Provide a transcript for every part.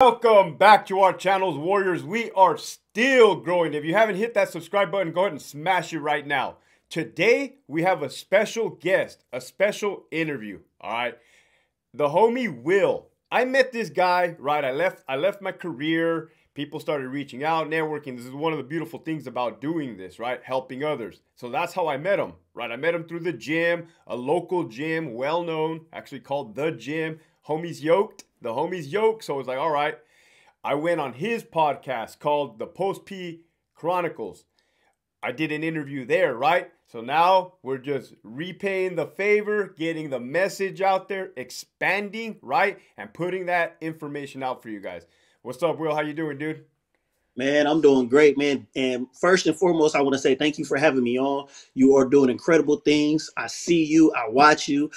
Welcome back to our channels, Warriors. We are still growing. If you haven't hit that subscribe button, go ahead and smash it right now. Today, we have a special guest, a special interview. All right. The homie Will. I met this guy, right? I left I left my career. People started reaching out, networking. This is one of the beautiful things about doing this, right? Helping others. So that's how I met him, right? I met him through the gym, a local gym, well known, actually called The Gym. Homies Yoked the homies yoked. So I was like, all right. I went on his podcast called the Post P Chronicles. I did an interview there, right? So now we're just repaying the favor, getting the message out there, expanding, right? And putting that information out for you guys. What's up, Will? How you doing, dude? Man, I'm doing great, man. And first and foremost, I want to say thank you for having me on. You are doing incredible things. I see you, I watch you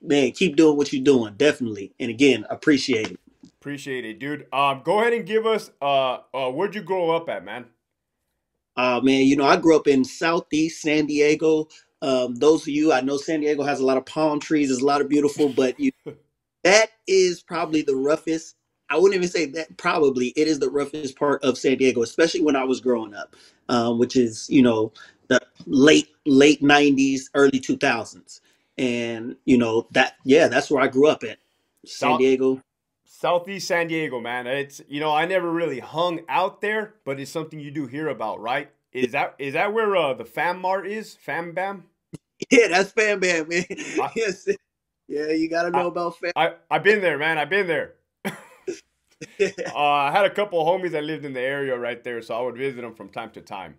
man, keep doing what you're doing, definitely. And again, appreciate it. Appreciate it, dude. Um, go ahead and give us uh, uh where'd you grow up at, man? Uh man, you know, I grew up in southeast San Diego. Um, those of you I know San Diego has a lot of palm trees, there's a lot of beautiful, but you that is probably the roughest. I wouldn't even say that probably it is the roughest part of San Diego, especially when I was growing up, um, which is, you know, the late late 90s, early 2000s and you know that yeah that's where i grew up at. San South, diego. Southeast san diego man. It's you know i never really hung out there but it's something you do hear about right? Is that is that where uh, the fam mart is? Fam bam? Yeah that's fam bam man. I, yes. Yeah you gotta know I, about fam I, i've been there man. I've been there. Uh, i had a couple of homies that lived in the area right there so i would visit them from time to time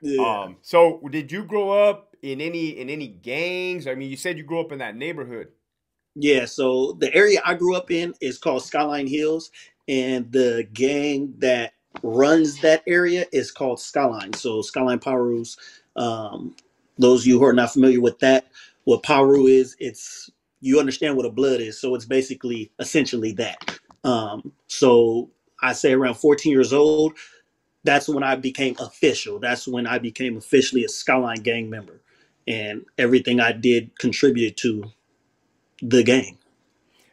yeah. Um, so did you grow up in any in any gangs? I mean, you said you grew up in that neighborhood. Yeah, so the area I grew up in is called Skyline Hills, and the gang that runs that area is called Skyline. So Skyline Pirus. Um, those of you who are not familiar with that, what Piru is, it's you understand what a blood is. So it's basically essentially that. Um, so I say around 14 years old, that's when I became official. That's when I became officially a Skyline gang member and everything I did contributed to the gang.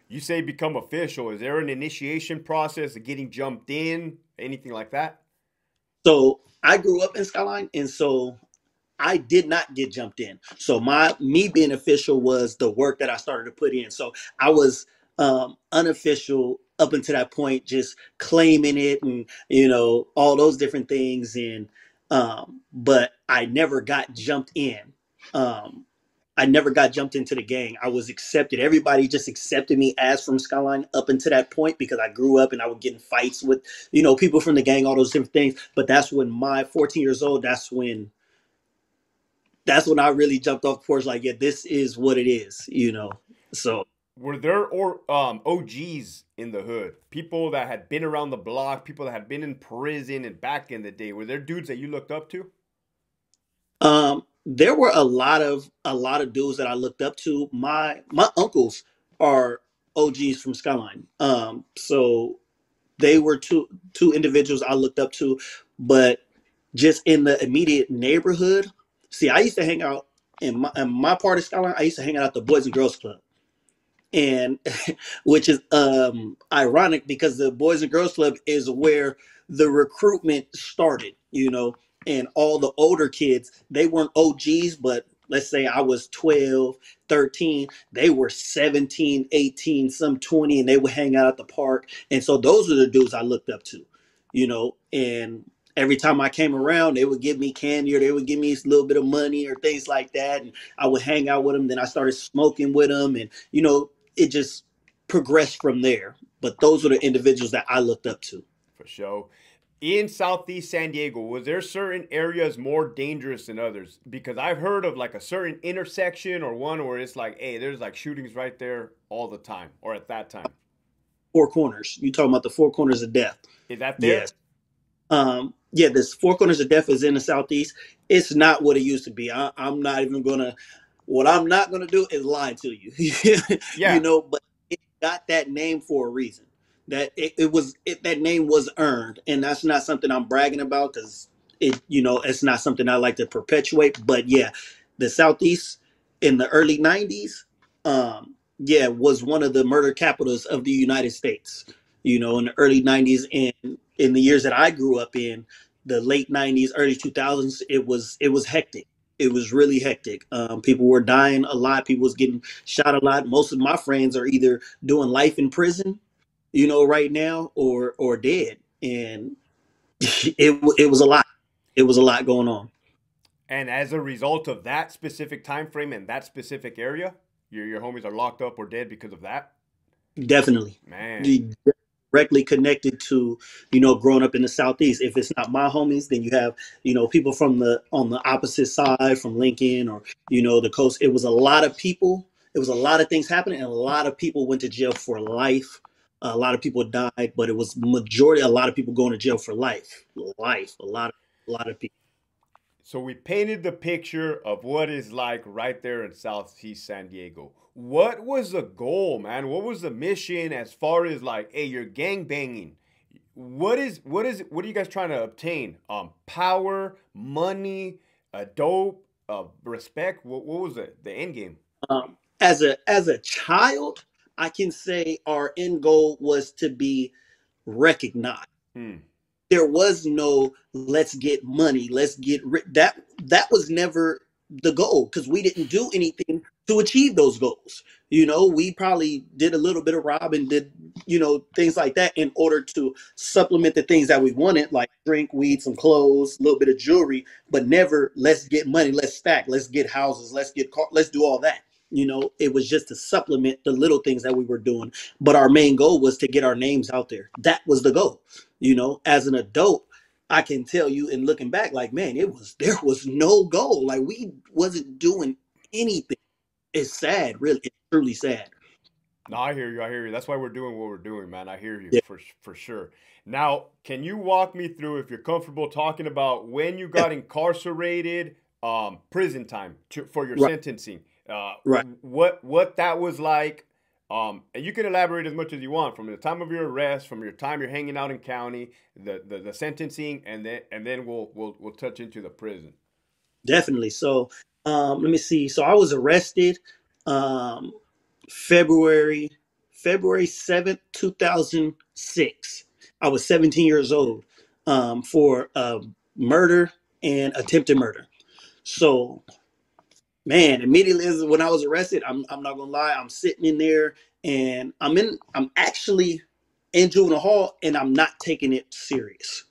You say become official. Is there an initiation process of getting jumped in, anything like that? So I grew up in Skyline, and so I did not get jumped in. So my me being official was the work that I started to put in. So I was um, unofficial up until that point, just claiming it and you know all those different things. And um, but I never got jumped in um, I never got jumped into the gang. I was accepted. Everybody just accepted me as from Skyline up until that point because I grew up and I would get in fights with, you know, people from the gang, all those different things. But that's when my 14 years old, that's when that's when I really jumped off the porch, like, yeah, this is what it is, you know. So were there or um OGs in the hood? People that had been around the block, people that had been in prison and back in the day. Were there dudes that you looked up to? Um, there were a lot of a lot of dudes that I looked up to. My my uncles are OGs from Skyline. Um, so they were two two individuals I looked up to, but just in the immediate neighborhood. See, I used to hang out in my in my part of Skyline. I used to hang out at the Boys and Girls Club, and which is um, ironic because the Boys and Girls Club is where the recruitment started. You know, and all the older kids they weren't og's but let's say i was 12 13 they were 17 18 some 20 and they would hang out at the park and so those are the dudes i looked up to you know and every time i came around they would give me candy or they would give me a little bit of money or things like that and i would hang out with them then i started smoking with them and you know it just progressed from there but those were the individuals that i looked up to for sure in Southeast San Diego, was there certain areas more dangerous than others? Because I've heard of like a certain intersection or one where it's like, hey, there's like shootings right there all the time or at that time. Four corners. You talking about the four corners of death? Is that there? Yes. Um, yeah, this four corners of death is in the southeast. It's not what it used to be. I, I'm not even gonna. What I'm not gonna do is lie to you. yeah. You know, but it got that name for a reason that it, it was it, that name was earned and that's not something i'm bragging about because it you know it's not something i like to perpetuate but yeah the southeast in the early 90s um yeah was one of the murder capitals of the united states You know, in the early '90s and in the years that I grew up in, the late '90s, early 2000s, it was it was hectic. It was really hectic. Um, people were dying a lot. People was getting shot a lot. Most of my friends are either doing life in prison, you know, right now, or or dead. And it it was a lot. It was a lot going on. And as a result of that specific time frame and that specific area, your your homies are locked up or dead because of that. Definitely, man. Directly connected to you know growing up in the southeast. If it's not my homies, then you have you know people from the on the opposite side from Lincoln or you know the coast. It was a lot of people. It was a lot of things happening, and a lot of people went to jail for life. A lot of people died, but it was majority. A lot of people going to jail for life. Life. A lot of a lot of people. So we painted the picture of what is like right there in Southeast San Diego. What was the goal, man? What was the mission as far as like, hey, you're gang banging? What is what is what are you guys trying to obtain? Um, power, money, uh, dope, uh, respect. What, what was it? The end game. Um, as a as a child, I can say our end goal was to be recognized. Hmm there was no let's get money let's get ri-. that that was never the goal because we didn't do anything to achieve those goals. You know we probably did a little bit of robbing did you know things like that in order to supplement the things that we wanted like drink weed some clothes a little bit of jewelry but never let's get money let's stack let's get houses let's get car let's do all that. You know it was just to supplement the little things that we were doing but our main goal was to get our names out there. That was the goal you know as an adult i can tell you in looking back like man it was there was no goal. Like we wasn't doing anything. It's sad really. It's truly sad. No i hear you. I hear you. That's why we're doing what we're doing man. I hear you yeah. for for sure. Now can you walk me through if you're comfortable talking about when you got incarcerated um prison time to, for your right. sentencing? Uh, right. What what that was like. Um, and you can elaborate as much as you want from the time of your arrest, from your time you're hanging out in county, the, the, the sentencing, and then and then we'll we'll we'll touch into the prison. Definitely. So um, let me see. So I was arrested um, February February seventh, two thousand six. I was seventeen years old um, for murder and attempted murder. So man, immediately when I was arrested, I'm I'm not gonna lie, I'm sitting in there and I'm in I'm actually in juvenile hall and I'm not taking it serious.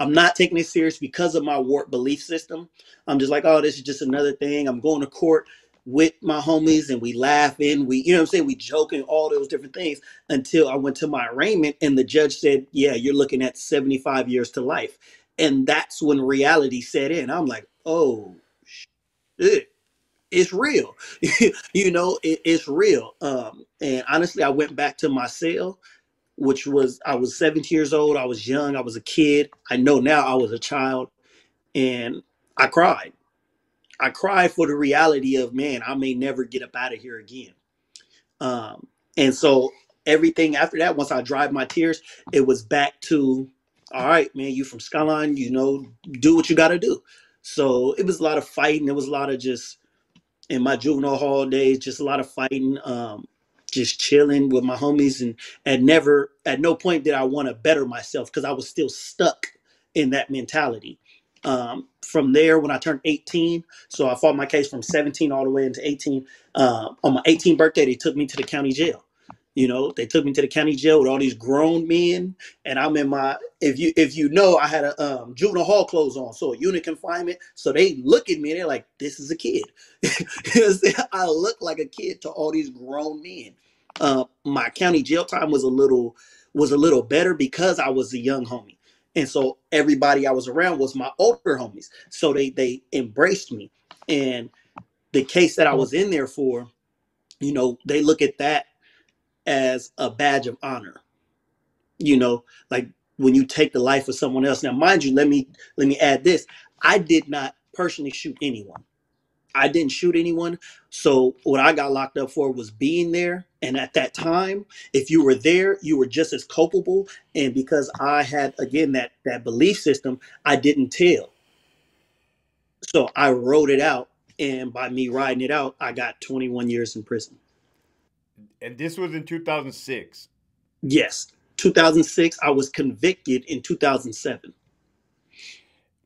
I'm not taking it serious because of my warped belief system. I'm just like, oh, this is just another thing. I'm going to court with my homies and we laughing, we, you know what I'm saying? We joking, all those different things until I went to my arraignment and the judge said, yeah, you're looking at 75 years to life. And that's when reality set in. I'm like, oh, shit it's real. you know, it, it's real. Um, and honestly, I went back to my cell, which was I was 17 years old. I was young. I was a kid. I know now I was a child, and I cried. I cried for the reality of man, I may never get up out of here again. Um, and so everything after that, once I dried my tears, it was back to all right, man. You from Skyline, you know, do what you got to do. So it was a lot of fighting. It was a lot of just in my juvenile hall days, just a lot of fighting, um, just chilling with my homies, and at never, at no point did I want to better myself because I was still stuck in that mentality. Um, from there, when I turned 18, so I fought my case from 17 all the way into 18. Uh, on my 18th birthday, they took me to the county jail. You know, they took me to the county jail with all these grown men, and I'm in my if you if you know I had a um, juvenile hall clothes on, so a unit confinement. So they look at me and they're like, "This is a kid." I look like a kid to all these grown men. Uh, my county jail time was a little was a little better because I was a young homie, and so everybody I was around was my older homies. So they they embraced me, and the case that I was in there for, you know, they look at that as a badge of honor. You know, like when you take the life of someone else. Now, mind you, let me let me add this. I did not personally shoot anyone. I didn't shoot anyone. So what I got locked up for was being there. And at that time, if you were there, you were just as culpable. And because I had again that that belief system, I didn't tell. So I wrote it out. And by me writing it out, I got 21 years in prison. And this was in 2006. Yes. 2006. I was convicted in 2007.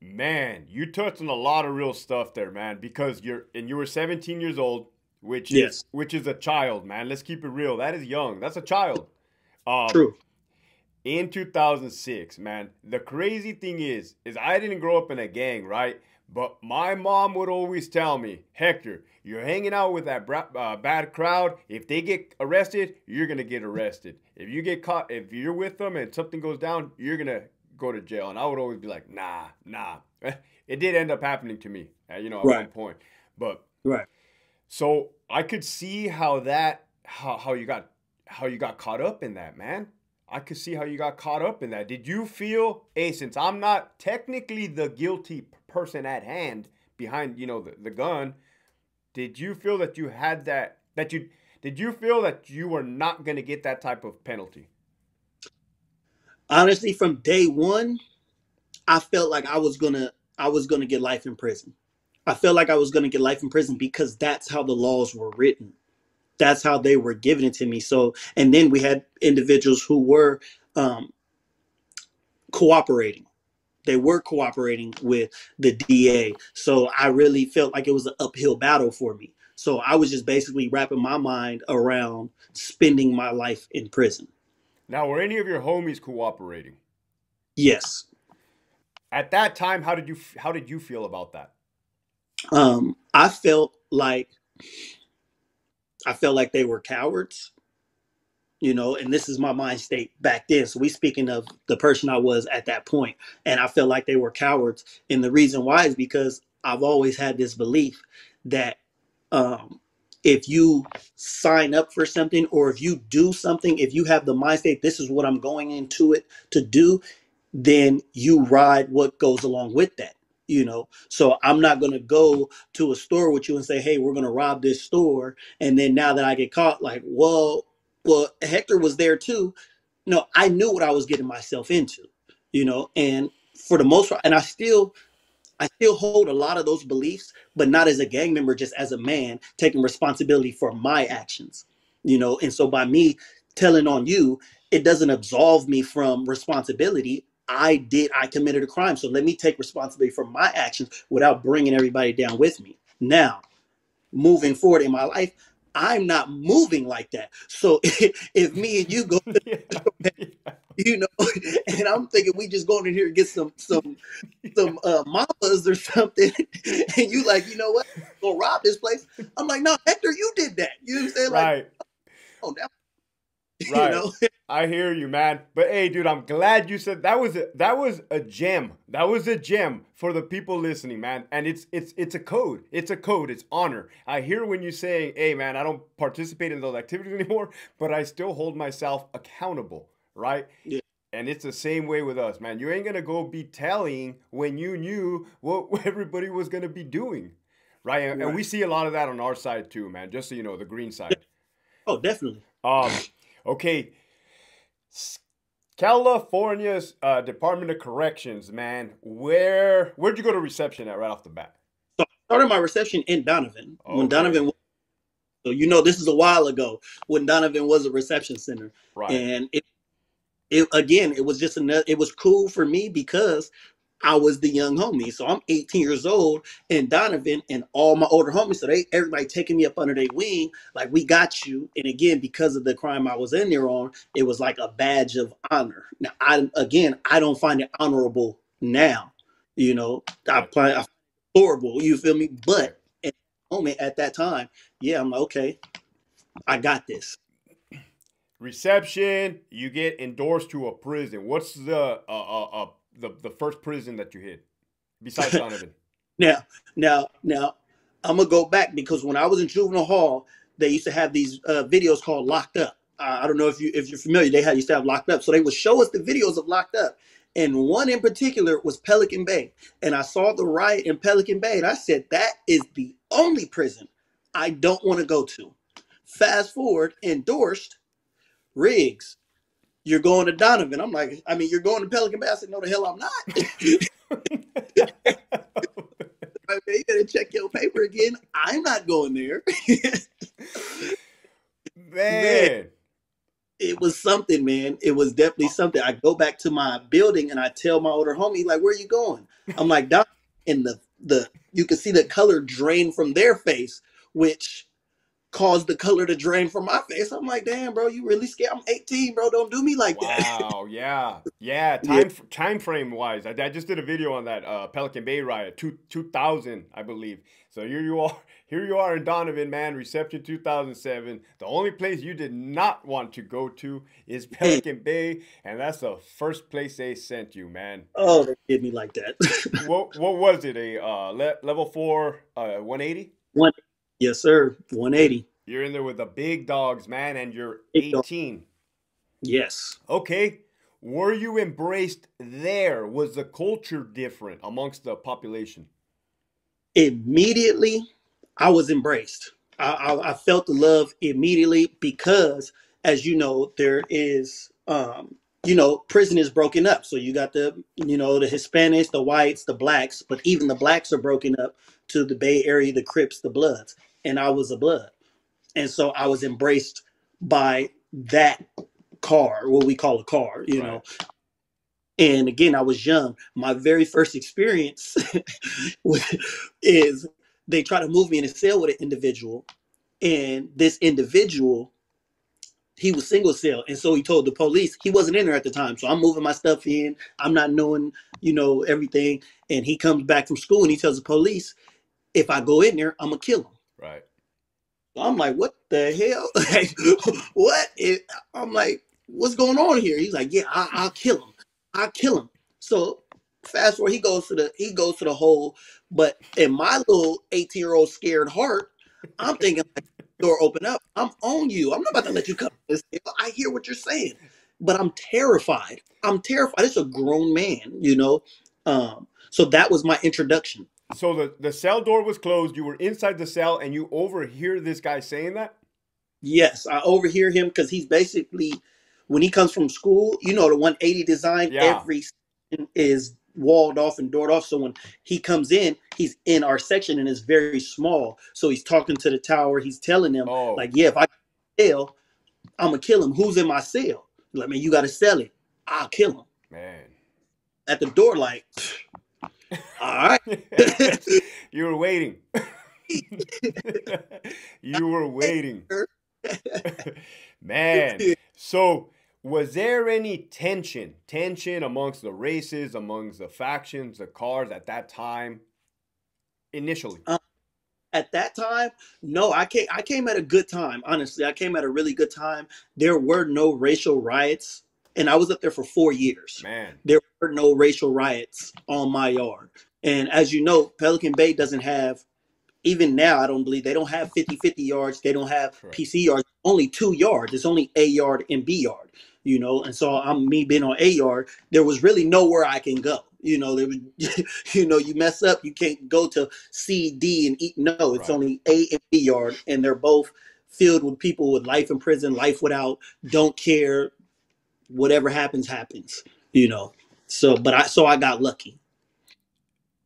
Man, you touched on a lot of real stuff there, man. Because you're and you were 17 years old, which Yes. is which is a child, man. Let's keep it real. That is young. That's a child. Um, True. in 2006 man the crazy thing is is i didn't grow up in a gang right but my mom would always tell me hector you're hanging out with that uh, bad crowd if they get arrested you're gonna get arrested if you get caught if you're with them and something goes down you're gonna go to jail and i would always be like nah nah it did end up happening to me uh, you know at one point but Right. so I could see how that how, how you got how you got caught up in that, man. I could see how you got caught up in that. Did you feel, hey, since I'm not technically the guilty person at hand behind, you know, the, the gun, did you feel that you had that that you did you feel that you were not gonna get that type of penalty? Honestly, from day one, I felt like I was gonna I was gonna get life in prison. I felt like I was gonna get life in prison because that's how the laws were written. That's how they were given it to me. So, and then we had individuals who were um, cooperating. They were cooperating with the DA. So I really felt like it was an uphill battle for me. So I was just basically wrapping my mind around spending my life in prison. Now, were any of your homies cooperating? Yes. At that time, how did you how did you feel about that? um i felt like i felt like they were cowards you know and this is my mind state back then. So we speaking of the person i was at that point. And i felt like they were cowards. And the reason why is because i've always had this belief that um if you sign up for something or if you do something if you have the mind state this is what i'm going into it to do then you ride what goes along with that you know? So i'm not going to go to a store with you and say hey we're going to rob this store. And then now that i get caught like well well hector was there too no i knew what i was getting myself into you know and for the most part and i still i still hold a lot of those beliefs but not as a gang member just as a man taking responsibility for my actions you know and so by me telling on you it doesn't absolve me from responsibility I did, I committed a crime. So let me take responsibility for my actions without bringing everybody down with me. Now, moving forward in my life, I'm not moving like that. So if me and you go, you know, and I'm thinking we just going in here and get some some some uh, mamas or something, and you like, you know what, go rob this place. I'm like, no, Hector, you did that. You know what I'm saying? Like, oh, that, Right. you know, I hear you, man. But hey, dude, I'm glad you said that was a, that was a gem. That was a gem for the people listening, man. And it's it's it's a code. It's a code. It's honor. I hear when you say, "Hey, man, I don't participate in those activities anymore, but I still hold myself accountable." Right? Yeah. And it's the same way with us, man. You ain't gonna go be telling when you knew what everybody was gonna be doing, right? And, and we see a lot of that on our side too, man. Just so you know, the green side. oh, definitely. Um, okay. California's uh, Department of Corrections, man. Where where'd you go to reception at right off the bat? So I started my reception in Donovan when Donovan. was- So you know, this is a while ago when Donovan was a reception center. Right. and it it again it was just another it was cool for me because I was the young homie. So I'm 18 years old and Donovan and all my older homies, so they everybody taking me up under their wing, like we got you. And again, because of the crime I was in there on, it was like a badge of honor. Now I again I don't find it honorable now. You know, I find it horrible, you feel me? But at the moment at that time, yeah, I'm like, okay, I got this. reception, you get endorsed to a prison. What's the uh, uh, uh the the first prison that you hit besides Donovan? Now, now, now, I'm gonna go back because when I was in juvenile hall, they used to have these uh, videos called Locked Up. Uh, I don't know if you if you're familiar. They had used to have Locked Up, so they would show us the videos of Locked Up. And one in particular was Pelican Bay, and I saw the riot in Pelican Bay, and I said that is the only prison I don't want to go to. Fast forward, endorsed Riggs. You're going to Donovan. I'm like, I mean, you're going to Pelican Bay. I said, no, the hell I'm not. Man, you gotta check your paper again. I'm not going there. man. it was something, man. It was definitely something. I go back to my building and I tell my older homie, like, where are you going? I'm like, Doc, and the the you can see the color drain from their face, which caused the color to drain from my face. I'm like, damn, bro, you really scared? I'm 18, bro. Don't do me like that. Wow, yeah, yeah. Time time frame wise, I, I just did a video on that uh, Pelican Bay riot, two, 2000, I believe. So here you are, here you are in Donovan, man. Reception 2007. The only place you did not want to go to is Pelican Bay, and that's the first place they sent you, man. Oh, they did me like that. what what was it? A uh, le- level four, uh, 180. One, yes, sir. 180. You're in there with the big dogs, man, and you're 18. Yes. Okay. Were you embraced there? Was the culture different amongst the population? Immediately, I was embraced. I, I, I felt the love immediately because, as you know, there is, um, you know, prison is broken up. So you got the, you know, the Hispanics, the whites, the blacks, but even the blacks are broken up to the Bay Area, the Crips, the Bloods, and I was a Blood, and so I was embraced by that car, what we call a car, you know. And again, I was young. My very first experience is they try to move me in a cell with an individual, and this individual, he was single cell, and so he told the police he wasn't in there at the time. So I'm moving my stuff in. I'm not knowing, you know, everything. And he comes back from school and he tells the police, if I go in there, I'm gonna kill him. Right. I'm like, what the hell? like, what? I'm like, what's going on here? He's like, yeah, I, I'll kill him. I'll kill him. So fast forward, he goes to the he goes to the hole. But in my little 18 year old scared heart, I'm thinking, like, door open up. I'm on you. I'm not about to let you come. I hear what you're saying, but I'm terrified. I'm terrified. It's a grown man, you know. Um, so that was my introduction. So the, the cell door was closed. You were inside the cell and you overhear this guy saying that? Yes, I overhear him because he's basically when he comes from school, you know, the 180 design, Yeah. every is walled off and doored off. So when he comes in, he's in our section and it's very small. So he's talking to the tower. He's telling them, Oh, like, yeah, if I sell, I'm gonna kill him. Who's in my cell? Like, man, you gotta sell it. I'll kill him. man. At the door, like, all right. you were waiting. you were waiting. Man. So was there any tension? Tension amongst the races, amongst the factions, the cars at that time? Initially. Uh, at that time, no, I came I came at a good time. Honestly, I came at a really good time. There were no racial riots, and I was up there for four years. Man. there were no racial riots on my yard. And as you know, Pelican Bay doesn't have, even now, I don't believe they don't have 50 50 yards. They don't have. PC yards, only two yards. It's only A yard and B yard, you know. And so I'm me being on A yard, there was really nowhere I can go. You know, there was, you know, you mess up, you can't go to C, D, and E. No, it's Right. only A and B yard, and they're both filled with people with life in prison, life without, don't care, whatever happens, happens, you know. So, but I, so I got lucky.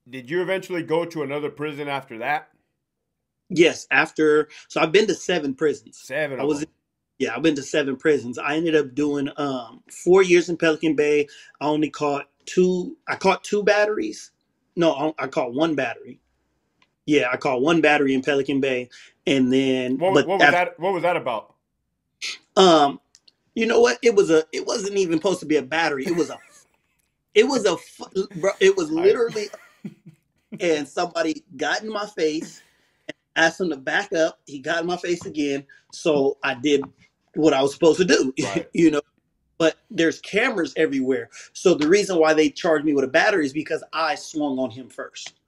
Did you eventually go to another prison after that? Yes, after, so I've been to seven prisons. Seven. I was, yeah, I've been to seven prisons. I ended up doing um four years in Pelican Bay. I only caught two, I caught two batteries. No, I, I caught one battery. Yeah, I caught one battery in Pelican Bay. And then, What, what was after- that? What was that about? Um, you know what? It was a. It wasn't even supposed to be a battery. It was a. It was a. Bro, it was literally. And somebody got in my face, and asked him to back up. He got in my face again, so I did what I was supposed to do. Right. you know. But there's cameras everywhere, so the reason why they charged me with a battery is because I swung on him first.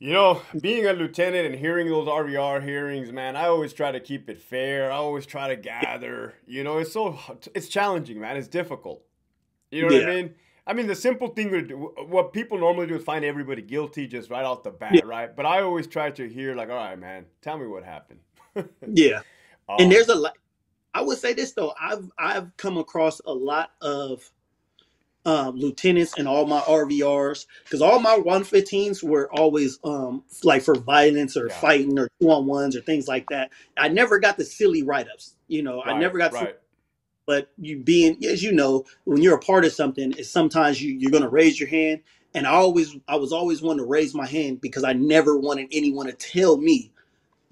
You know, being a lieutenant and hearing those RVR hearings, man, I always try to keep it fair. I always try to gather. You know, it's so it's challenging, man. It's difficult. You know what I mean? I mean, the simple thing would what people normally do is find everybody guilty just right off the bat, Yeah. right? But I always try to hear like, all right, man, tell me what happened. Yeah. Um, and there's a lot i would say this though i've i've come across a lot of um, lieutenants and all my rvrs because all my 115s were always um, like for violence or Yeah. fighting or two-on-ones or things like that i never got the silly write-ups you know i right, never got right. but you being as you know, when you're a part of something, is sometimes you you're gonna raise your hand. And I always I was always one to raise my hand because I never wanted anyone to tell me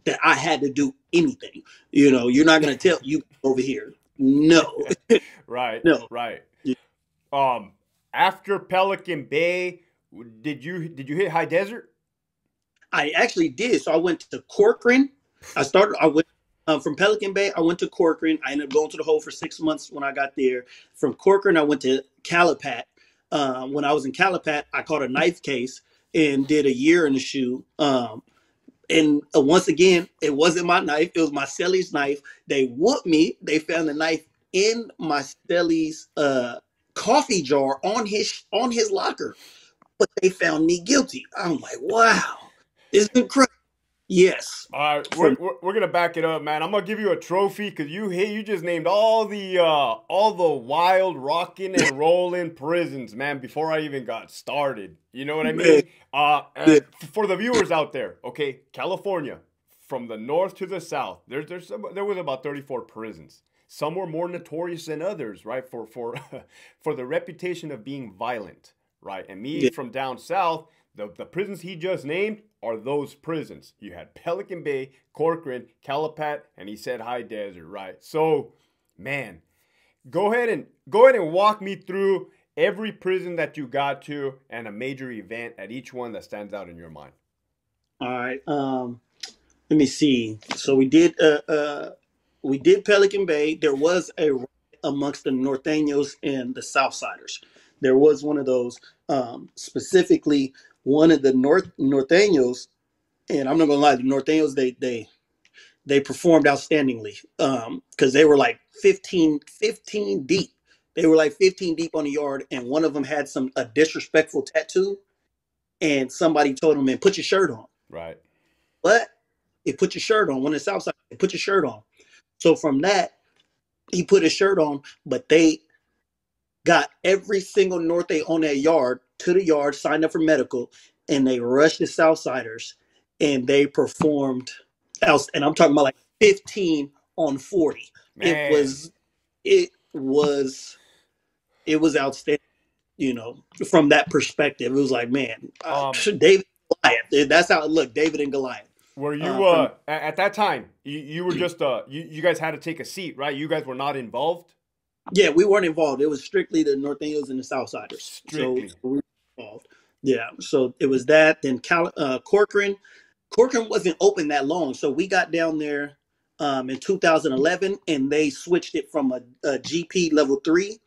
that I had to do anything. You know, you're not gonna tell you over here. No. right. No. Right. Um, after Pelican Bay, did you did you hit High Desert? I actually did. So I went to Corcoran. I started. I went um, from Pelican Bay. I went to Corcoran. I ended up going to the hole for six months when I got there. From Corcoran, I went to Calipat. Um, when I was in Calipat, I caught a knife case and did a year in the SHU. Um, and uh, once again, it wasn't my knife; it was my Celly's knife. They whooped me. They found the knife in my Celly's uh, coffee jar on his on his locker, but they found me guilty. I'm like, wow, this is incredible. Yes. All right, we're, we're, we're gonna back it up, man. I'm gonna give you a trophy because you hey, you just named all the uh all the wild rocking and rolling prisons, man. Before I even got started, you know what I mean? Uh, for the viewers out there, okay, California, from the north to the south, there's there's some, there was about 34 prisons. Some were more notorious than others, right? For for for the reputation of being violent, right? And me Yeah. from down south, the, the prisons he just named are those prisons. You had Pelican Bay, Corcoran, Calipat, and he said High Desert, right? So, man, go ahead and go ahead and walk me through every prison that you got to and a major event at each one that stands out in your mind. All right. Um, let me see. So we did. Uh, uh, we did Pelican Bay. There was a riot amongst the Norteños and the Southsiders. There was one of those. Um, specifically, one of the North Norteños, and I'm not gonna lie, the Norteños they they they performed outstandingly because they were like 15, 15 deep. They were like 15 deep on the yard, and one of them had some a disrespectful tattoo, and somebody told him, "Man, put your shirt on." Right. But it put your shirt on. When it's outside, put your shirt on. So from that, he put his shirt on, but they got every single Norte on that yard to the yard, signed up for medical, and they rushed the Southsiders and they performed else. And I'm talking about like 15 on 40. Man. It was it was it was outstanding, you know, from that perspective. It was like, man, uh, Um, David and Goliath. That's how it looked, David and Goliath. Were you Uh, uh, from- at that time? You, you were just uh you, you guys had to take a seat, right? You guys were not involved. Yeah, we weren't involved. It was strictly the Norteños and the Southsiders. Strictly. So we were involved. Yeah, so it was that. Then Cal- uh, Corcoran, Corcoran wasn't open that long, so we got down there um, in 2011, and they switched it from a, a GP level three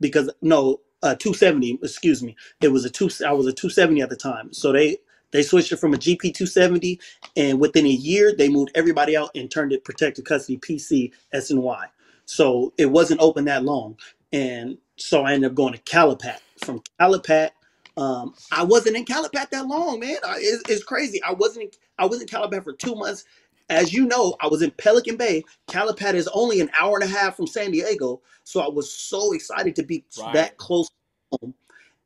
because no, uh, 270. Excuse me, it was a two. I was a 270 at the time, so they they switched it from a GP 270, and within a year they moved everybody out and turned it protected custody PC SNY. So it wasn't open that long. And so I ended up going to Calipat. From Calipat, um, I wasn't in Calipat that long, man. I, it's, it's crazy. I wasn't in, I was in Calipat for two months. As you know, I was in Pelican Bay. Calipat is only an hour and a half from San Diego. So I was so excited to be Right. that close home.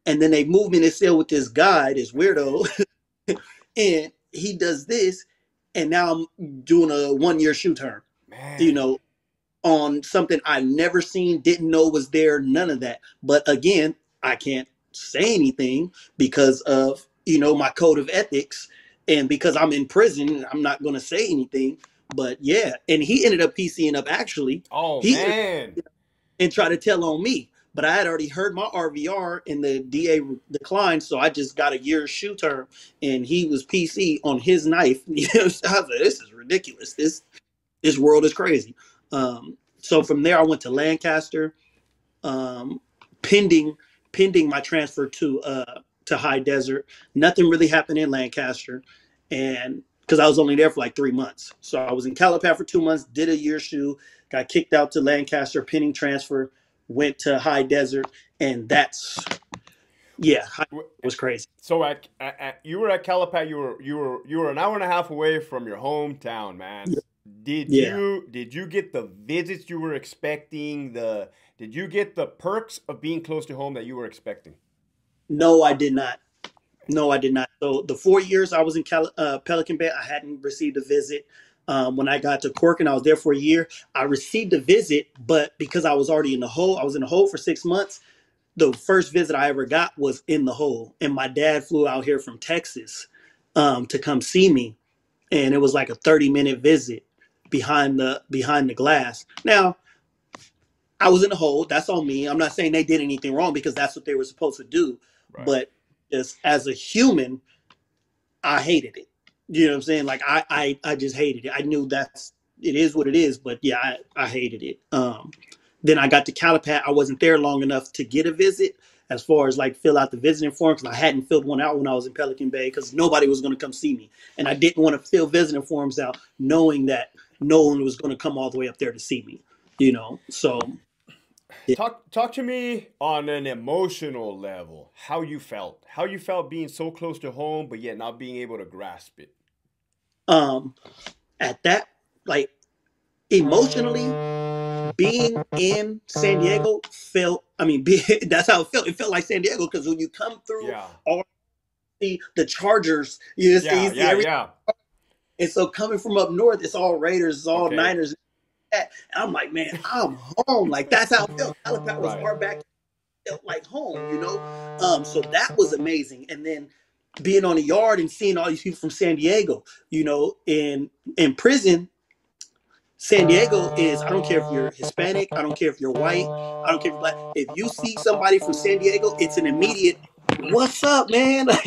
And then they moved me to sail with this guy, this weirdo. and he does this. And now I'm doing a one year SHU term Man. you know, on something I've never seen, didn't know was there, none of that. But again, I can't say anything because of, you know, my code of ethics. And because I'm in prison, I'm not going to say anything. But yeah, and he ended up PCing up actually Oh he- man. and try to tell on me. But I had already heard my RVR and the DA declined, so I just got a year's SHU term, and he was PC on his knife. You know, I was like, "This is ridiculous. This this world is crazy." Um, so from there, I went to Lancaster, um, pending pending my transfer to uh, to High Desert. Nothing really happened in Lancaster, and because I was only there for like three months, so I was in Calipat for two months, did a year SHU, got kicked out to Lancaster, pending transfer, went to High Desert, and that's yeah, it was crazy. So at, at, you were at Calipat. You were you were you were an hour and a half away from your hometown, man. Yeah. Did Yeah. you did you get the visits you were expecting? The did you get the perks of being close to home that you were expecting? No, I did not. No, I did not. So the four years I was in Cal- uh, Pelican Bay, I hadn't received a visit. Um, when I got to Cork and I was there for a year, I received a visit, but because I was already in the hole, I was in the hole for six months. The first visit I ever got was in the hole, and my dad flew out here from Texas um, to come see me, and it was like a thirty minute visit behind the behind the glass. Now, I was in the hole. That's on me. I'm not saying they did anything wrong because that's what they were supposed to do. Right. But just as a human, I hated it. You know what I'm saying? Like I, I, I just hated it. I knew that's it is what it is, but yeah, I, I hated it. Um, then I got to Calipat. I wasn't there long enough to get a visit as far as like fill out the visiting form because I hadn't filled one out when I was in Pelican Bay because nobody was going to come see me, and I didn't want to fill visiting forms out knowing that no one was going to come all the way up there to see me. You know, so Yeah. Talk talk to me on an emotional level. How you felt. How you felt being so close to home, but yet not being able to grasp it. Um, at that like emotionally being in San Diego felt. I mean, be, that's how it felt. It felt like San Diego because when you come through Yeah. all the the Chargers, you see, Yeah, see yeah, yeah. and so coming from up north, it's all Raiders, it's all Okay. Niners. And I'm like, man, I'm home. Like that's how it felt. Calipat was Right. far back, felt like home, you know. Um, so that was amazing. And then being on the yard and seeing all these people from San Diego, you know, in in prison. San Diego is, I don't care if you're Hispanic, I don't care if you're white, I don't care if you're black. If you see somebody from San Diego, it's an immediate, what's up, man?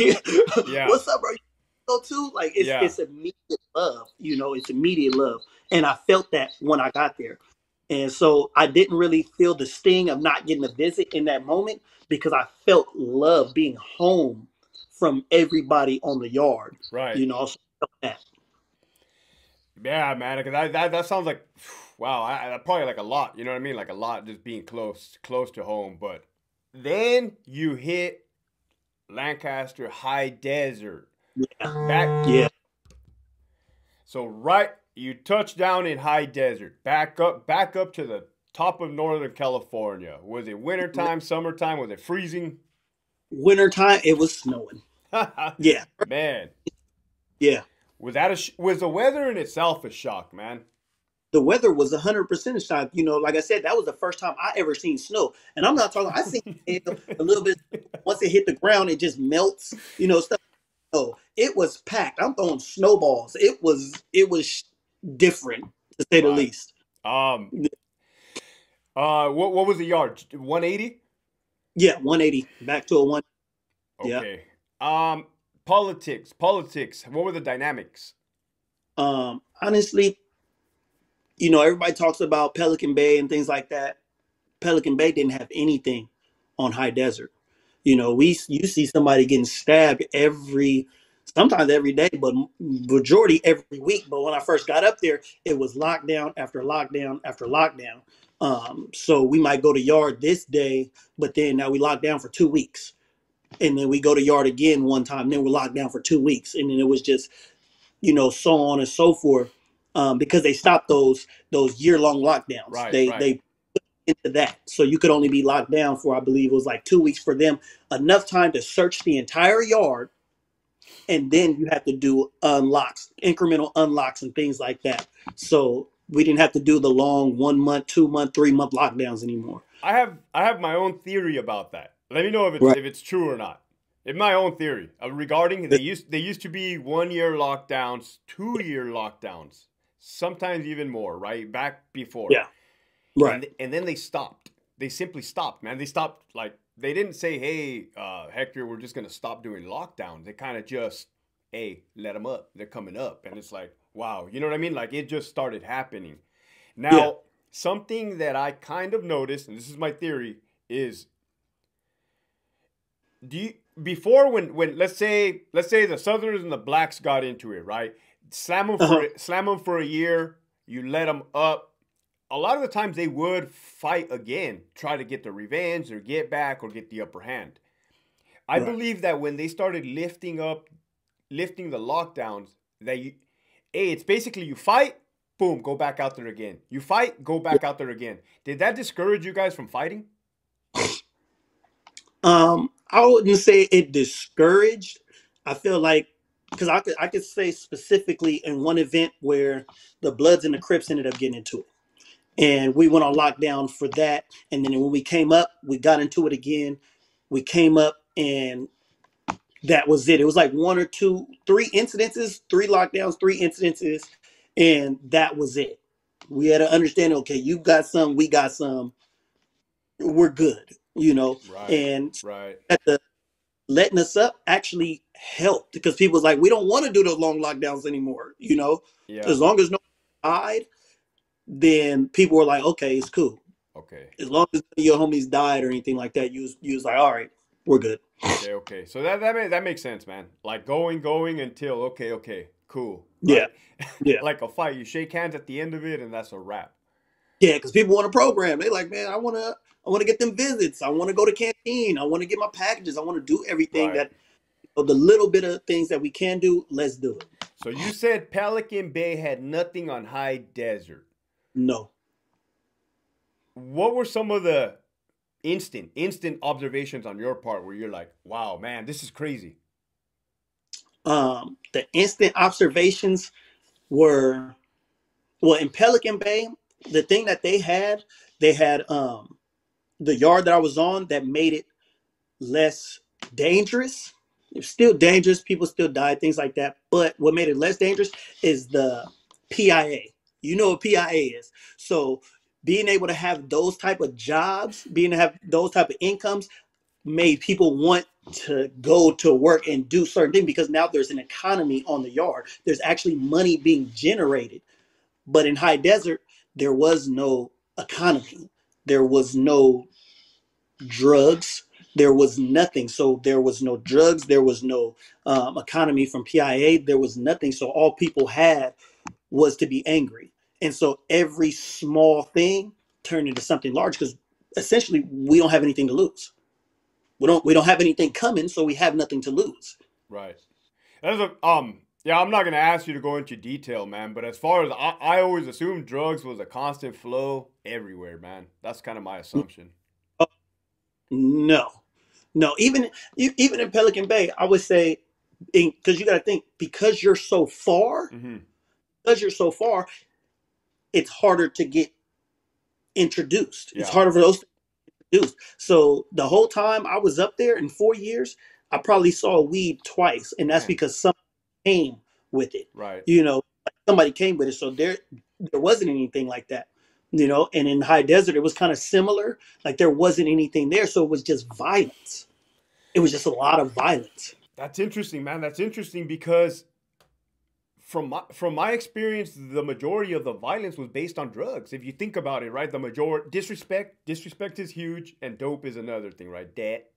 Yeah. What's up, bro? Go too? Like it's Yeah. it's immediate love, you know, it's immediate love. And I felt that when I got there. And so I didn't really feel the sting of not getting a visit in that moment because I felt love being home from everybody on the yard. Right. You know, so that. Yeah, man. Because that, that that sounds like wow. I, I probably like a lot. You know what I mean? Like a lot, just being close, close to home. But then you hit Lancaster High Desert. Yeah. Back. Yeah. So right, you touch down in High Desert. Back up, back up to the top of Northern California. Was it wintertime, summertime? Was it freezing? Wintertime, it was snowing. Yeah. man, Yeah. was that a sh- was the weather in itself a shock, man? the weather was 100% a shock. You know, like I said, that was the first time I ever seen snow. And I'm not talking, I seen a little bit, once it hit the ground, it just melts, you know, stuff. No, it was packed. I'm throwing snowballs. It was, it was different to say the least. Um. Uh, what what was the yard? One eighty. Yeah, 180 back to a one. Yeah. Okay. Um, politics, politics. What were the dynamics? Um, honestly, you know, everybody talks about Pelican Bay and things like that. Pelican Bay didn't have anything on High Desert. You know, we you see somebody getting stabbed every, sometimes every day, but majority every week. But when I first got up there, it was lockdown after lockdown after lockdown. Um, so we might go to yard this day, but then now we lock down for two weeks, and then we go to yard again one time. Then we're locked down for two weeks, and then it was just you know, so on and so forth, um, because they stopped those those year long lockdowns. Right, they right. they put into that, so you could only be locked down for I believe it was like two weeks for them, enough time to search the entire yard, and then you have to do unlocks, incremental unlocks, and things like that. So we didn't have to do the long one month, two month, three month lockdowns anymore. I have I have my own theory about that. Let me know if it's Right. if it's true or not. In my own theory uh, regarding they used they used to be one year lockdowns, two year lockdowns, sometimes even more. Right back before. Yeah. Right. And, and then they stopped. They simply stopped, man. They stopped like they didn't say, "Hey, uh, Hector, we're just gonna stop doing lockdowns." They kind of just, "Hey, let them up. They're coming up," and it's like, wow, you know what I mean? Like it just started happening. Now, Yeah. something that I kind of noticed, and this is my theory, is do you before when when let's say let's say the Southerners and the blacks got into it, right? Slam them for Uh-huh. slam them for a year. You let them up. A lot of the times they would fight again, try to get the revenge or get back or get the upper hand. I Right. believe that when they started lifting up, lifting the lockdowns, that you, hey, it's basically you fight, boom, go back out there again. You fight, go back out there again. Did that discourage you guys from fighting? Um, I wouldn't say it discouraged. I feel like because I could I could say specifically in one event where the Bloods and the Crips ended up getting into it, and we went on lockdown for that. And then when we came up, we got into it again. We came up and that was it. It was like one or two, three incidences, three lockdowns, three incidences, and that was it. We had to understand, okay, you got some, we got some, we're good, you know. Right. And Right. at the letting us up actually helped because people was like, we don't want to do those long lockdowns anymore, you know. Yeah. As long as no one died, then people were like, okay, it's cool. Okay. As long as your homies died or anything like that, you was, you was like, all right, we're good. Okay. Okay. So that that that makes sense, man. Like going, going until okay, okay, cool. Yeah. Yeah. like a fight, you shake hands at the end of it, and that's a wrap. Yeah, because people want to program. They like, man, I want to, I want to get them visits. I want to go to canteen. I want to get my packages. I want to do everything Right. that, the little bit of things that we can do. Let's do it. So you said Pelican Bay had nothing on High Desert. No. What were some of the instant instant observations on your part where you're like, wow, man, this is crazy? Um, the instant observations were, well, in Pelican Bay, the thing that they had, they had um, the yard that I was on that made it less dangerous. It's still dangerous. People still die, things like that. But what made it less dangerous is the PIA. You know what PIA is. So being able to have those type of jobs, being to have those type of incomes, made people want to go to work and do certain things because now there's an economy on the yard. There's actually money being generated. But in high desert, there was no economy. There was no drugs. There was nothing. So there was no drugs. There was no um, economy from PIA. There was nothing. So all people had was to be angry. And so every small thing turned into something large because essentially we don't have anything to lose. We don't we don't have anything coming, so we have nothing to lose. Right. That's a um. Yeah, I'm not gonna ask you to go into detail, man. But as far as I, I always assumed drugs was a constant flow everywhere, man. That's kind of my assumption. No, no. Even even in Pelican Bay, I would say because you got to think because you're so far, hmm because you're so far, it's harder to get introduced. It's harder for those introduced. So the whole time I was up there in four years, I probably saw weed twice, and that's Man. because someone came with it. Right. You know, somebody came with it. So there there wasn't anything like that. You know, and in high desert it was kind of similar. Like there wasn't anything there, so it was just violence. It was just a lot of violence. That's interesting, man. That's interesting because from my from my experience, the majority of the violence was based on drugs. If you think about it, right? The majority disrespect disrespect is huge, and dope is another thing, right? Debt.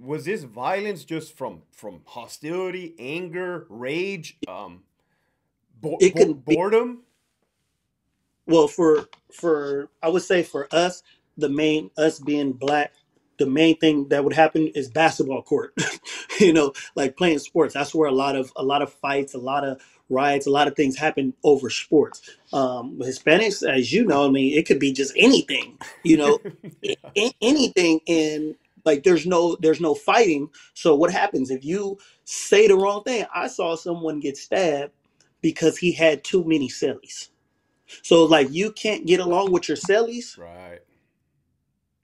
Was this violence just from from hostility, anger, rage, um, bo- It bo- could be- boredom? Well, for for I would say for us, the main us being black, the main thing that would happen is basketball court. you know, like playing sports. That's where a lot of a lot of fights, a lot of riots, a lot of things happen over sports. Um, Hispanics, as you know, I mean, it could be just anything. You know, Yeah. a- anything and like there's no there's no fighting so what happens if you say the wrong thing i saw someone get stabbed because he had too many cellies so like you can't get along with your cellies Right.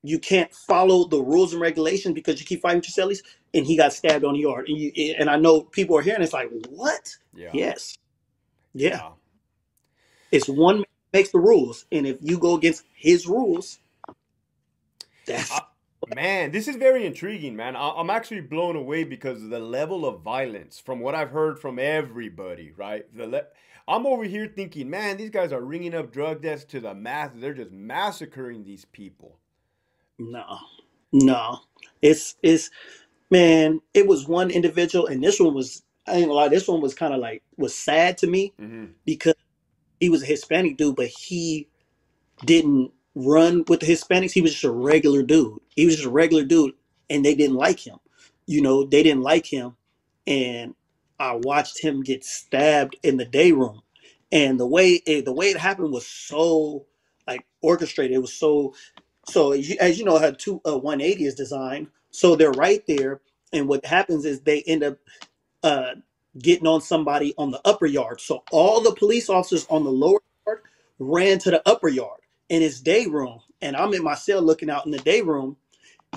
You can't follow the rules and regulations because you keep fighting cellies and he got stabbed on the yard and you and i know people are hearing it's like what Yeah. yes yeah it's one man makes the rules and if you go against his rules that's I- Man, this is very intriguing, man. I- I'm actually blown away because of the level of violence from what I've heard from everybody, right? The le- I'm over here thinking, man, these guys are ringing up drug deaths to the masses. They're just massacring these people. No, no. It's it's man, it was one individual and this one was I ain't gonna lie, this one was kind of like was sad to me hmm because he was a Hispanic dude, but he didn't run with the Hispanics. He was just a regular dude. He was just a regular dude and they didn't like him. You know, they didn't like him. And I watched him get stabbed in the day room. And the way it, the way it happened was so like orchestrated. It was so so as you, as you know how two uh, 180 is designed. So they're right there, and what happens is they end up uh, getting on somebody on the upper yard. So all the police officers on the lower yard ran to the upper yard in his day room. And I'm in my cell looking out in the day room.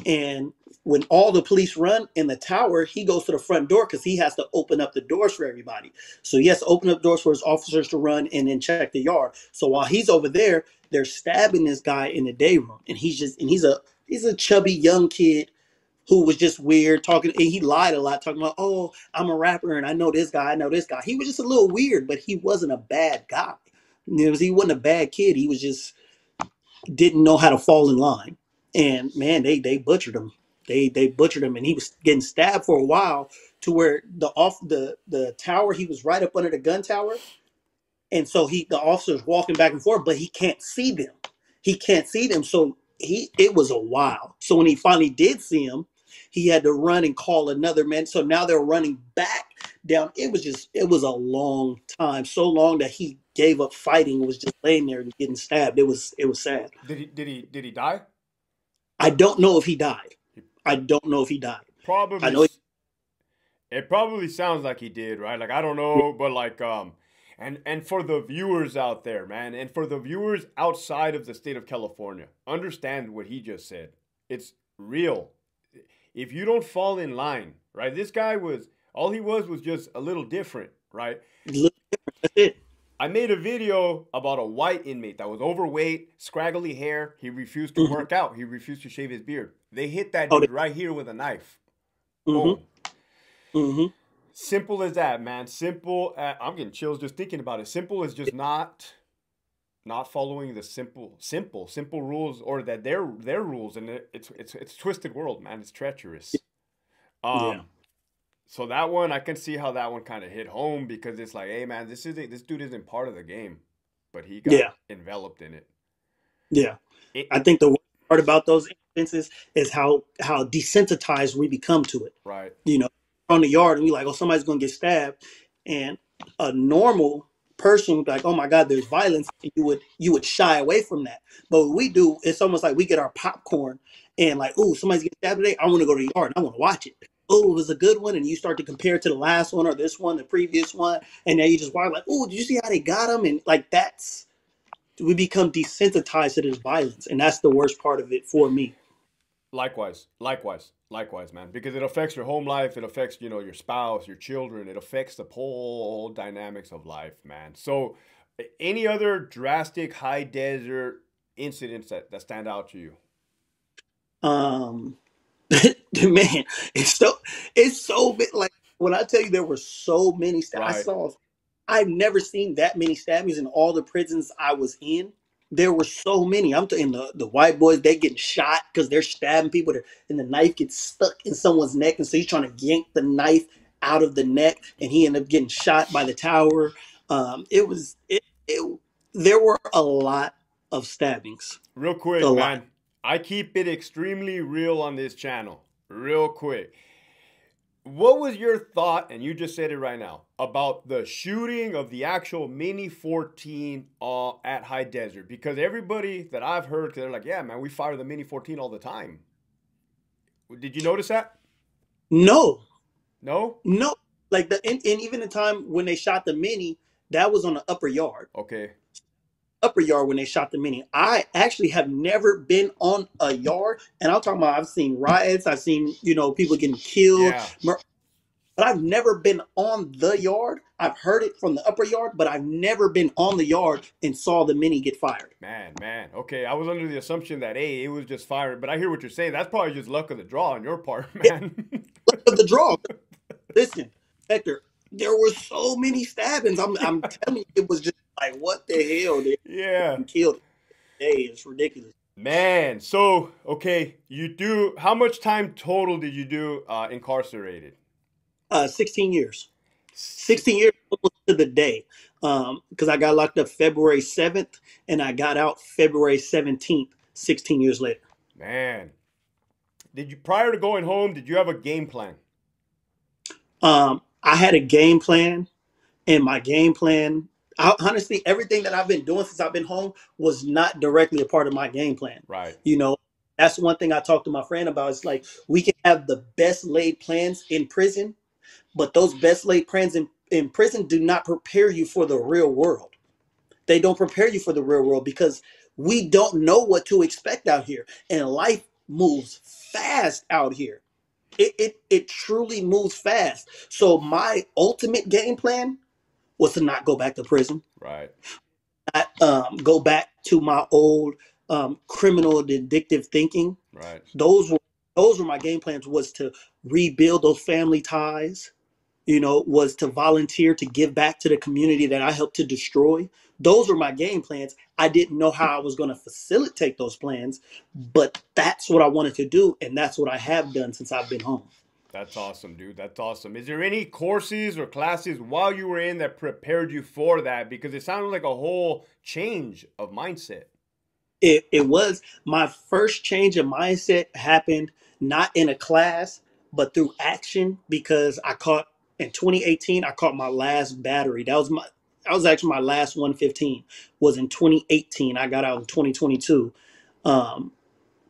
And when all the police run in the tower, he goes to the front door because he has to open up the doors for everybody. So he has to open up doors for his officers to run and then check the yard. So while he's over there, they're stabbing this guy in the day room. And he's just and he's a he's a chubby young kid who was just weird talking. And he lied a lot, talking about, oh, I'm a rapper and I know this guy, I know this guy. He was just a little weird, but he wasn't a bad guy. He wasn't a bad kid. He was just didn't know how to fall in line. And man, they they butchered him. They they butchered him, and he was getting stabbed for a while to where the off the the tower he was right up under the gun tower, and so he the officer's walking back and forth, but he can't see them. He can't see them, so he it was a while. So when he finally did see him, he had to run and call another man. So now they're running back down. It was just, it was a long time, so long that he gave up fighting, was just laying there and getting stabbed. It was, it was sad. Did he? Did he? Did he die? I don't know if he died. I don't know if he died. Probably. I know. He, it probably sounds like he did, right? Like I don't know, but like um, and and for the viewers out there, man, and for the viewers outside of the state of California, understand what he just said. It's real if you don't fall in line, right? This guy was all he was was just a little different, right? That's it. I made a video about a white inmate that was overweight, scraggly hair. He refused to mm-hmm. work out. He refused to shave his beard. They hit that oh, dude right here with a knife. Mm-hmm. Mm-hmm. Simple as that, man. Simple. Uh, I'm getting chills just thinking about it. Simple is just not not following the simple simple simple rules or that their their rules and it's it's it's twisted world man it's treacherous um yeah. So that one i can see how that one kind of hit home because it's like hey man this isn't this dude isn't part of the game but he got yeah. enveloped in it yeah it, i think the part about those instances is how how desensitized we become to it right you know on the yard and we like oh somebody's gonna get stabbed and a normal person would be like, "Oh my God, there's violence," And you would you would shy away from that. But what we do, it's almost like we get our popcorn and like, "Oh, somebody's getting stabbed today. I want to go to the yard. and I want to watch it." Oh, it was a good one, and you start to compare it to the last one or this one, the previous one, and now you just watch like, "Oh, did you see how they got him?" And like that's we become desensitized to this violence, and that's the worst part of it for me. Likewise, likewise, likewise, man. Because it affects your home life. It affects, you know, your spouse, your children. It affects the whole dynamics of life, man. So, any other drastic high desert incidents that, that stand out to you? Um, man, it's so it's so big. Like when I tell you, there were so many. St- right. I saw. I've never seen that many stabbings in all the prisons I was in there were so many. I'm talking the, the white boys, they getting shot because they're stabbing people, and the knife gets stuck in someone's neck, and so he's trying to yank the knife out of the neck, and he ended up getting shot by the tower. Um, it was it, it there were a lot of stabbings. Real quick, man. Lot. I keep it extremely real on this channel. Real quick. What was your thought, and you just said it right now, about the shooting of the actual Mini 14 uh, at High Desert? Because everybody that I've heard, they're like, yeah, man, we fire the Mini 14 all the time. Did you notice that? No. No? No. Like, the and, and even the time when they shot the Mini, that was on the upper yard. Okay upper yard when they shot the mini. I actually have never been on a yard, and I'm talking about I've seen riots, I've seen you know people getting killed, yeah. but I've never been on the yard. I've heard it from the upper yard, but I've never been on the yard and saw the mini get fired. Man, man, okay, I was under the assumption that hey, it was just fired, but I hear what you're saying. That's probably just luck of the draw on your part, man. luck of the draw. Listen, Hector, there were so many stabbings. I'm, I'm telling you, it was just like, what the hell? They yeah, killed. Hey, it's ridiculous. Man, so okay, you do. How much time total did you do uh, incarcerated? Uh, sixteen years. Sixteen years to the day, because um, I got locked up February seventh, and I got out February seventeenth. Sixteen years later. Man, did you prior to going home? Did you have a game plan? Um, I had a game plan, and my game plan I, honestly, everything that I've been doing since I've been home was not directly a part of my game plan. Right. You know, that's one thing I talked to my friend about. It's like we can have the best laid plans in prison, but those best laid plans in, in prison do not prepare you for the real world. They don't prepare you for the real world because we don't know what to expect out here. And life moves fast out here. It, it, it truly moves fast. So my ultimate game plan was to not go back to prison, Right. not um, go back to my old um, criminal addictive thinking. Right. Those were those were my game plans was to rebuild those family ties, you know, was to volunteer to give back to the community that I helped to destroy. Those were my game plans. I didn't know how I was going to facilitate those plans, but that's what I wanted to do and that's what I have done since I've been home. That's awesome, dude. That's awesome. Is there any courses or classes while you were in that prepared you for that? Because it sounded like a whole change of mindset. it, it was my first change of mindset happened not in a class but through action because i caught in 2018 i caught my last battery that was my that was actually my last 115 was in 2018 i got out in 2022 um,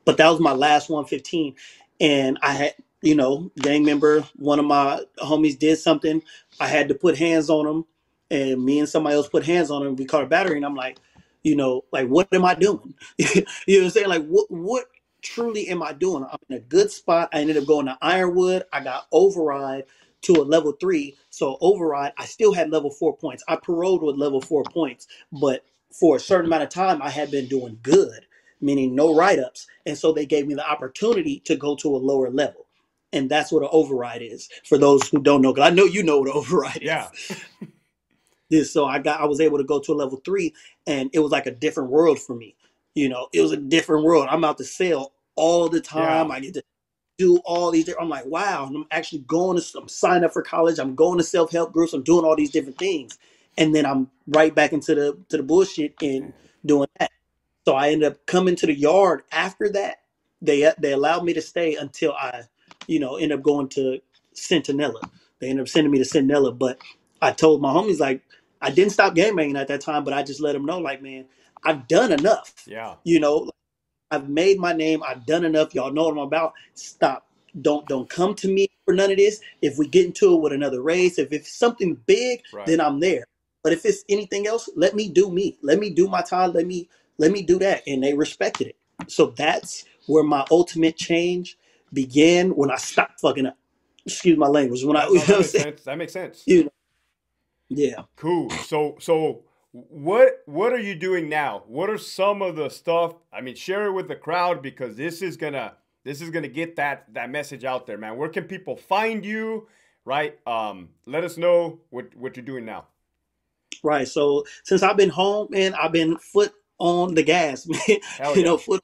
but that was my last 115 and i had you know gang member one of my homies did something. I had to put hands on him and me and somebody else put hands on him. We caught a battery and i'm like you know like what am i doing? You know what i'm saying? Like what what truly am i doing? I'm in a good spot. I ended up going to ironwood. I got override to a level three. So override i still had level four points. I paroled with level four points but for a certain amount of time i had been doing good meaning no write-ups. And so they gave me the opportunity to go to a lower level and that's what an override is for those who don't know because i know you know what an override is. Yeah. this so i got i was able to go to a level three and it was like a different world for me you know it was a different world. I'm out to sell all the time. Yeah. i get to do all these different i'm like wow and i'm actually going to i'm signing up for college i'm going to self-help groups i'm doing all these different things and then i'm right back into the to the bullshit and mm. doing that. So i ended up coming to the yard after that. They they allowed me to stay until i you know end up going to centinela they ended up sending me to centinela but i told my homies like I didn't stop game banging at that time, but I just let them know, like, man, I've done enough. Yeah. You know, I've made my name. I've done enough. Y'all know what I'm about. Stop. Don't don't come to me for none of this. If we get into it with another race, if it's something big, Right. then I'm there. But if it's anything else, let me do me. Let me do my time. Let me let me do that. And they respected it. So that's where my ultimate change began when I stopped fucking up. Excuse my language. When I, you that know what makes sense. That makes sense. You know, yeah. Cool. So so what what are you doing now? What are some of the stuff? I mean, share it with the crowd because this is gonna this is gonna get that that message out there, man. Where can people find you? Right? Um, let us know what what you're doing now. Right. So since I've been home, man, I've been foot on the gas, man. Hell you yeah. know, foot.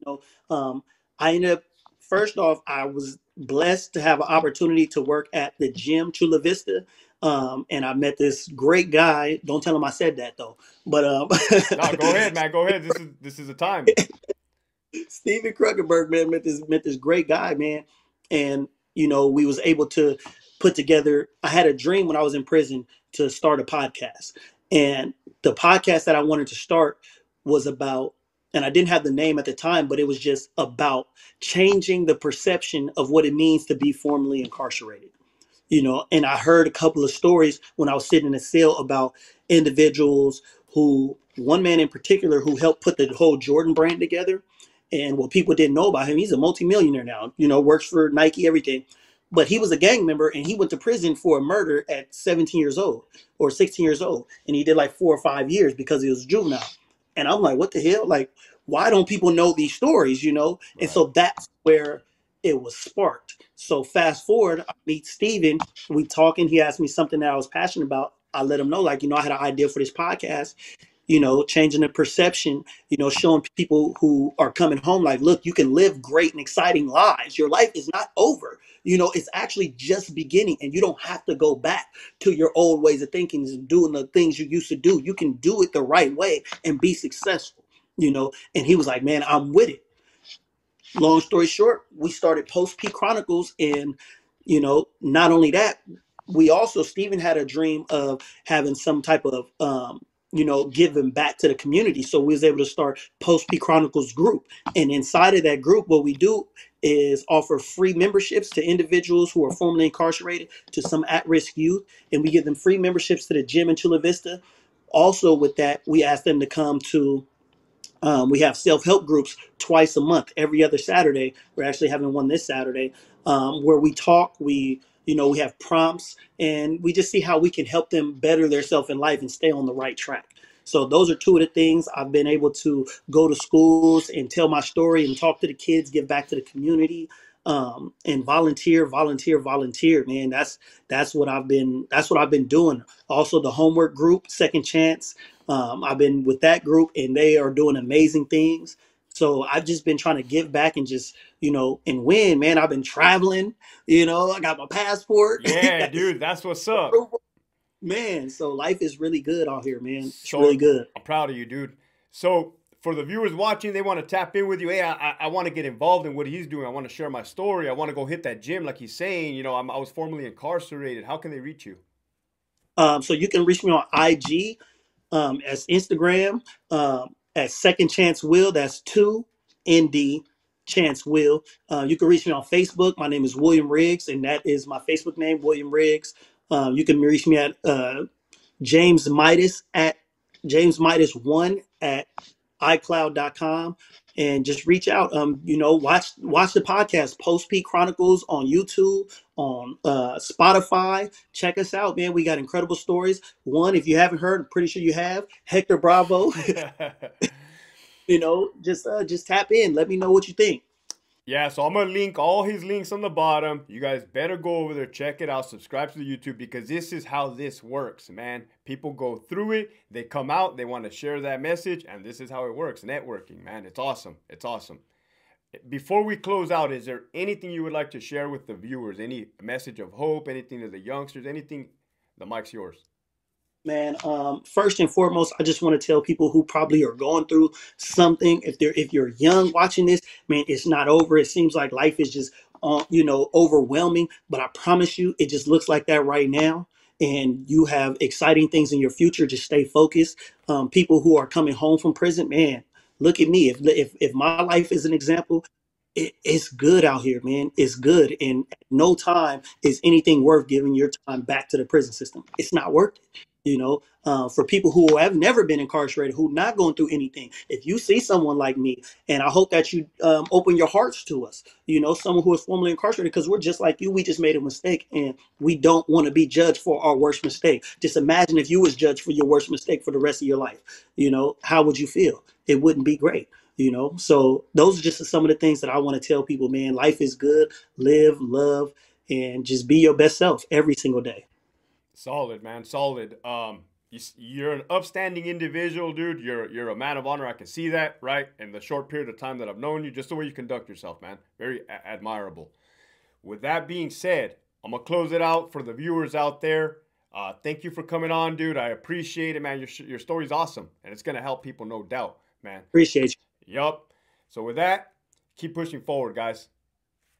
You know, um, I ended up. First off, I was blessed to have an opportunity to work at the gym Chula Vista, um, and I met this great guy. Don't tell him I said that though. But um, No, go ahead, man. Go ahead. This is this is the time. Steven Kruckenberg, man, met this met this great guy, man, and you know we was able to put together. I had a dream when I was in prison to start a podcast, and the podcast that I wanted to start was about, and I didn't have the name at the time, but it was just about changing the perception of what it means to be formerly incarcerated. You know, and I heard a couple of stories when I was sitting in a cell about individuals who, one man in particular, who helped put the whole Jordan brand together and what people didn't know about him, he's a multimillionaire now, you know, works for Nike, everything. But he was a gang member and he went to prison for a murder at 17 years old or 16 years old. And he did like four or five years because he was juvenile. And I'm like, what the hell? Like, why don't people know these stories, you know? And so that's where it was sparked. So fast forward, I meet Steven. We talking. He asked me something that I was passionate about. I let him know, like, you know, I had an idea for this podcast, you know, changing the perception, you know, showing people who are coming home, like, look, you can live great and exciting lives. Your life is not over. You know, it's actually just beginning, and you don't have to go back to your old ways of thinking and doing the things you used to do. You can do it the right way and be successful, you know. And he was like, man, I'm with it. Long story short, we started Post P Chronicles, and you know, not only that, we also Stephen had a dream of having some type of um, you know, giving back to the community. So we was able to start Post P Chronicles group. And inside of that group, what we do is offer free memberships to individuals who are formerly incarcerated to some at-risk youth. And we give them free memberships to the gym in Chula Vista. Also with that, we ask them to come to um, we have self-help groups twice a month, every other Saturday. We're actually having one this Saturday um, where we talk. We, you know, we have prompts, and we just see how we can help them better themselves in life and stay on the right track. So those are two of the things I've been able to go to schools and tell my story and talk to the kids, give back to the community, um, and volunteer, volunteer, volunteer. Man, that's that's what I've been that's what I've been doing. Also, the homework group, Second Chance. Um, I've been with that group, and they are doing amazing things. So I've just been trying to give back and just you know and win, man. I've been traveling. You know, I got my passport. Yeah, dude, that's what's up man, so life is really good out here, man. It's so, really good. I'm proud of you, dude. So for the viewers watching, they want to tap in with you. Hey, I, I want to get involved in what he's doing. I want to share my story. I want to go hit that gym, like he's saying. You know, I'm, i was formerly incarcerated. How can they reach you? Um, so you can reach me on IG, um, as Instagram, um, at Second Chance Will. That's two ND Chance Will. Uh, you can reach me on Facebook. My name is William Riggs, and that is my Facebook name, William Riggs. Um, you can reach me at uh, James Midas at James Midas one at iCloud.com and just reach out. Um, you know, watch watch the podcast Post P Chronicles on YouTube, on uh, Spotify. Check us out, man. We got incredible stories. One, if you haven't heard, I'm pretty sure you have. Hector Bravo. you know, just uh, just tap in. Let me know what you think. Yeah, so I'm gonna link all his links on the bottom. You guys better go over there, check it out, subscribe to the YouTube because this is how this works, man. People go through it, they come out, they want to share that message, and this is how it works. Networking, man. It's awesome. It's awesome. Before we close out, is there anything you would like to share with the viewers? Any message of hope, anything to the youngsters, anything? The mic's yours man um, first and foremost i just want to tell people who probably are going through something if they're if you're young watching this man it's not over it seems like life is just uh, you know overwhelming but i promise you it just looks like that right now and you have exciting things in your future just stay focused um, people who are coming home from prison man look at me if if, if my life is an example it, it's good out here, man. It's good. And no time is anything worth giving your time back to the prison system. It's not worth it you know uh, for people who have never been incarcerated who not going through anything. If you see someone like me and i hope that you um, open your hearts to us you know someone who is formerly incarcerated because we're just like you we just made a mistake and we don't want to be judged for our worst mistake. Just imagine if you was judged for your worst mistake for the rest of your life you know how would you feel? It wouldn't be great you know? So those are just some of the things that i want to tell people man life is good live love and just be your best self every single day Solid, man. Solid. Um, you, are an upstanding individual, dude. You're you're a man of honor. I can see that, right? In the short period of time that I've known you, just the way you conduct yourself, man. Very a- admirable. With that being said, I'm gonna close it out for the viewers out there. Uh, thank you for coming on, dude. I appreciate it, man. Your your story's awesome, and it's gonna help people, no doubt, man. Appreciate you. Yup. So with that, keep pushing forward, guys.